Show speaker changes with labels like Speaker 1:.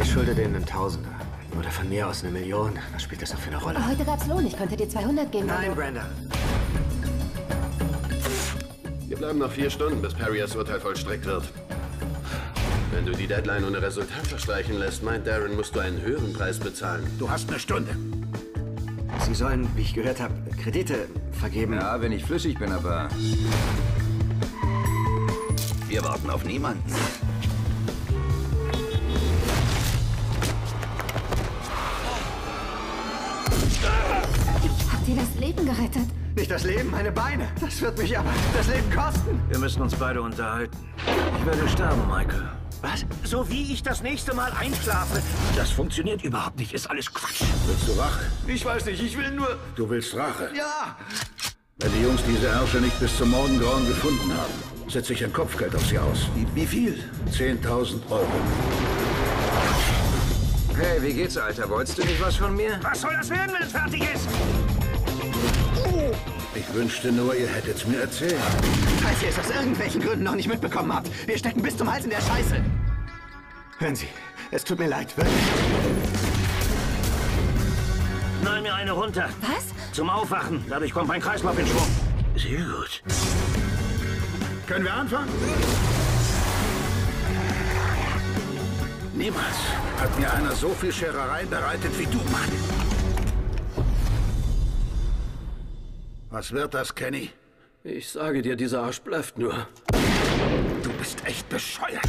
Speaker 1: Ich schulde denen einen Tausender. Oder von mir aus eine Million. Was spielt das noch für eine Rolle?
Speaker 2: Heute gab's Lohn. Ich könnte dir 200 geben.
Speaker 1: Nein,
Speaker 2: du-
Speaker 1: Brenda.
Speaker 3: Wir bleiben noch vier Stunden, bis Perriers Urteil vollstreckt wird. Wenn du die Deadline ohne Resultat verstreichen lässt, meint Darren, musst du einen höheren Preis bezahlen.
Speaker 4: Du hast eine Stunde.
Speaker 1: Sie sollen, wie ich gehört habe, Kredite vergeben.
Speaker 5: Ja, wenn ich flüssig bin, aber... Wir warten auf niemanden.
Speaker 2: Dir das Leben gerettet.
Speaker 1: Nicht das Leben, meine Beine. Das wird mich aber das Leben kosten.
Speaker 6: Wir müssen uns beide unterhalten. Ich werde sterben, Michael.
Speaker 1: Was?
Speaker 4: So wie ich das nächste Mal einschlafe. Das funktioniert überhaupt nicht. Ist alles Quatsch.
Speaker 3: Willst du Rache?
Speaker 1: Ich weiß nicht, ich will nur...
Speaker 3: Du willst Rache?
Speaker 1: Ja!
Speaker 3: Wenn die Jungs diese Ärsche nicht bis zum Morgengrauen gefunden haben, setze ich ein Kopfgeld auf sie aus.
Speaker 4: Wie, wie viel?
Speaker 3: 10.000 Euro.
Speaker 5: Hey, wie geht's, Alter? Wolltest du nicht was von mir?
Speaker 4: Was soll das werden, wenn es fertig ist?
Speaker 3: Ich wünschte nur, ihr hättet's mir erzählt.
Speaker 1: Falls ihr es aus irgendwelchen Gründen noch nicht mitbekommen habt, wir stecken bis zum Hals in der Scheiße. Hören Sie, es tut mir leid, wirklich.
Speaker 4: Knall mir eine runter.
Speaker 2: Was?
Speaker 4: Zum Aufwachen. Dadurch kommt mein Kreislauf in Schwung. Sehr gut.
Speaker 3: Können wir anfangen? Niemals hat mir einer so viel Scherereien bereitet wie du, Mann. Was wird das, Kenny?
Speaker 6: Ich sage dir, dieser Arsch blufft nur.
Speaker 4: Du bist echt bescheuert.